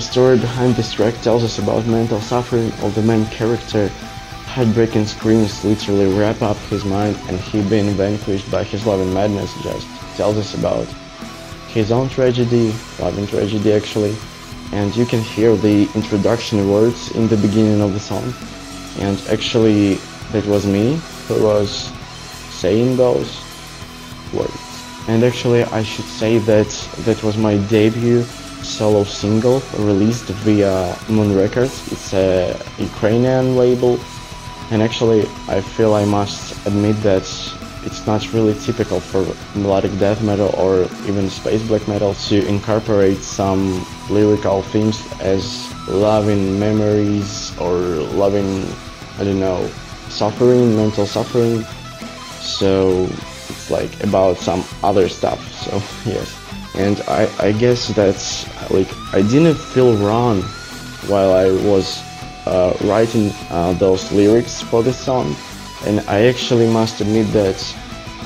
story behind this track tells us about mental suffering of the main character. Heartbreaking screams literally wrap up his mind and he being vanquished by his love and madness just tells us about his own tragedy, loving tragedy actually, and you can hear the introduction words in the beginning of the song. And actually, that was me who was saying those words. And actually, I should say that that was my debut solo single released via Moon Records. It's a Ukrainian label. And actually, I feel I must admit that it's not really typical for melodic death metal or even space black metal to incorporate some lyrical themes as loving memories or loving, I don't know, suffering, mental suffering. So it's like about some other stuff. So yes, and I I guess that's like I didn't feel wrong while I was uh, writing uh, those lyrics for the song and I actually must admit that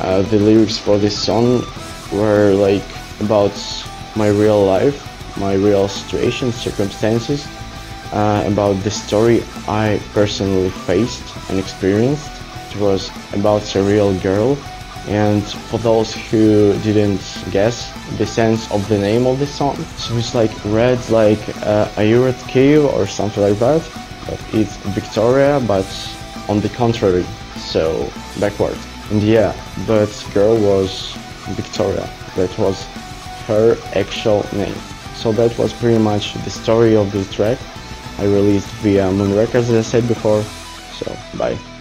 uh, the lyrics for this song were like about my real life, my real situation, circumstances, uh, about the story I personally faced and experienced. It was about a real girl, and for those who didn't guess the sense of the name of the song, so it's like read like uh, Ayurat Kiev or something like that, but it's Victoria, but on the contrary so backward. And yeah, that girl was Victoria. That was her actual name. So that was pretty much the story of the track I released via Moon Records as I said before. So bye.